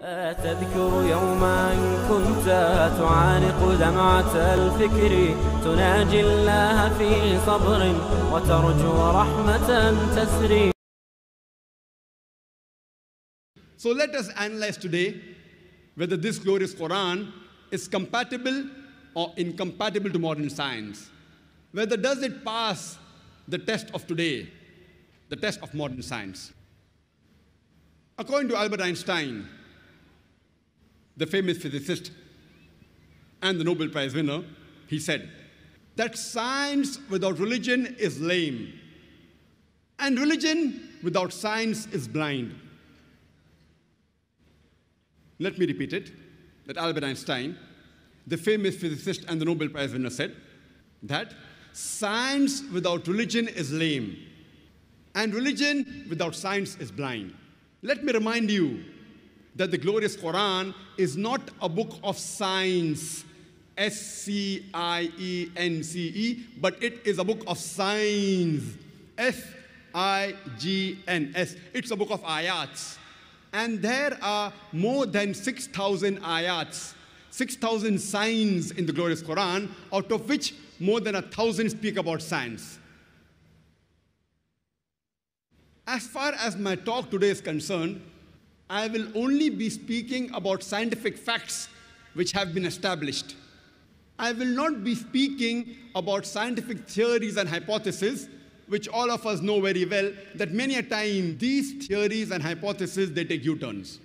تذكر يوما كنت تعانق دمعة الفكر تناجي الله في صبر وترجو رحمة تسري So let us analyze today whether this glorious Quran is compatible or incompatible to modern science. Whether does it pass the test of today, the test of modern science. According to Albert Einstein, the famous physicist and the Nobel Prize winner, he said that science without religion is lame, and religion without science is blind. Let me repeat it that Albert Einstein, the famous physicist and the Nobel Prize winner, said that science without religion is lame, and religion without science is blind. Let me remind you that the glorious Quran is not a book of science, S C I E N C E, but it is a book of signs, S I G N S. It's a book of ayats. And there are more than 6,000 ayats, 6,000 signs in the glorious Quran, out of which more than a thousand speak about science. As far as my talk today is concerned, I will only be speaking about scientific facts which have been established. I will not be speaking about scientific theories and hypotheses, which all of us know very well that many a time these theories and hypotheses they take U-turns.